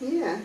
Yeah.